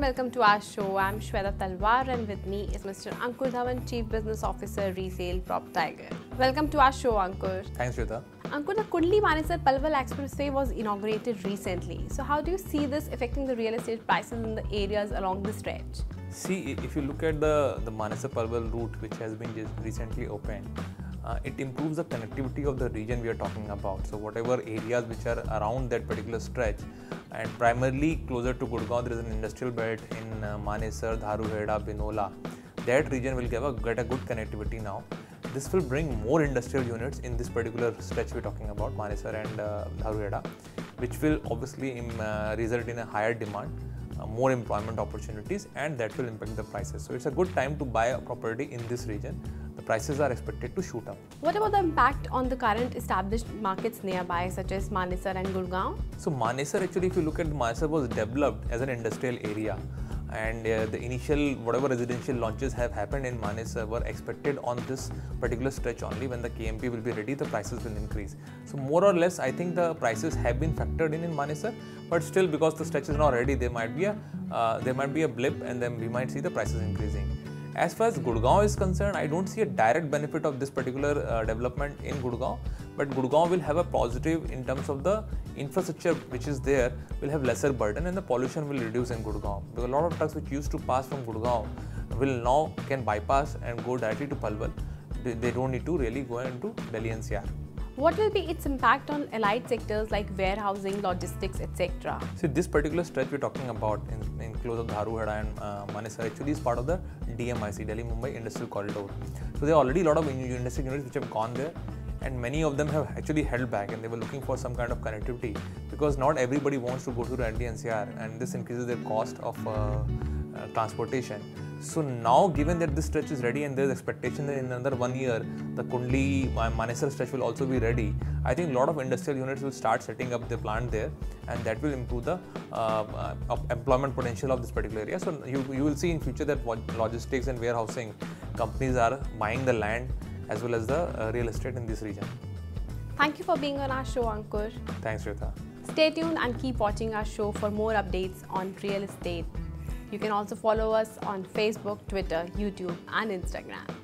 and welcome to our show. I'm Shweta Talwar and with me is Mr. Ankur Dhawan, Chief Business Officer, Resale PropTiger. Welcome to our show, Ankur. Thanks, Shweta. Ankur, the Kundli Manesar Palwal Expressway was inaugurated recently. So, how do you see this affecting the real estate prices in the areas along the stretch? See, if you look at the, the Manesar Palwal route, which has been just recently opened, uh, it improves the connectivity of the region we are talking about. So, whatever areas which are around that particular stretch, and primarily closer to Gurgaon, there is an industrial belt in uh, Manesar, Dharuheda, Binola. That region will get a, get a good connectivity now. This will bring more industrial units in this particular stretch we're talking about, Manesar and uh, which will obviously um, uh, result in a higher demand Uh, more employment opportunities and that will impact the prices. So it's a good time to buy a property in this region. The prices are expected to shoot up. What about the impact on the current established markets nearby such as Manesar and Gurgaon? So Manesar actually if you look at Manesar was developed as an industrial area and uh, the initial whatever residential launches have happened in Manesar were expected on this particular stretch only when the KMP will be ready the prices will increase. So more or less I think the prices have been factored in in Manesar but still because the stretch is not ready there might be a uh, there might be a blip and then we might see the prices increasing. As far as Gurgaon is concerned, I don't see a direct benefit of this particular uh, development in Gurgaon, but Gurgaon will have a positive in terms of the infrastructure which is there will have lesser burden and the pollution will reduce in Gurgaon. Because a lot of trucks which used to pass from Gurgaon will now can bypass and go directly to Palwal. They, don't need to really go into Delhi NCR. What will be its impact on allied sectors like warehousing, logistics, etc.? See, this particular stretch we're talking about in, in close of Dharuheda and uh, Manesar actually is part of the DMIC, Delhi Mumbai Industrial Corridor. So there are already a lot of industrial units which have gone there and many of them have actually held back and they were looking for some kind of connectivity because not everybody wants to go to the NCR and this increases their cost of uh, uh, transportation. So now, given that this stretch is ready and there is expectation that in another one year the Kundli Manesar stretch will also be ready, I think a lot of industrial units will start setting up their plant there, and that will improve the uh, uh, employment potential of this particular area. So you, you will see in future that logistics and warehousing companies are buying the land as well as the uh, real estate in this region. Thank you for being on our show, Ankur. Thanks, Shweta. Stay tuned and keep watching our show for more updates on real estate. You can also follow us on Facebook, Twitter, YouTube, and Instagram.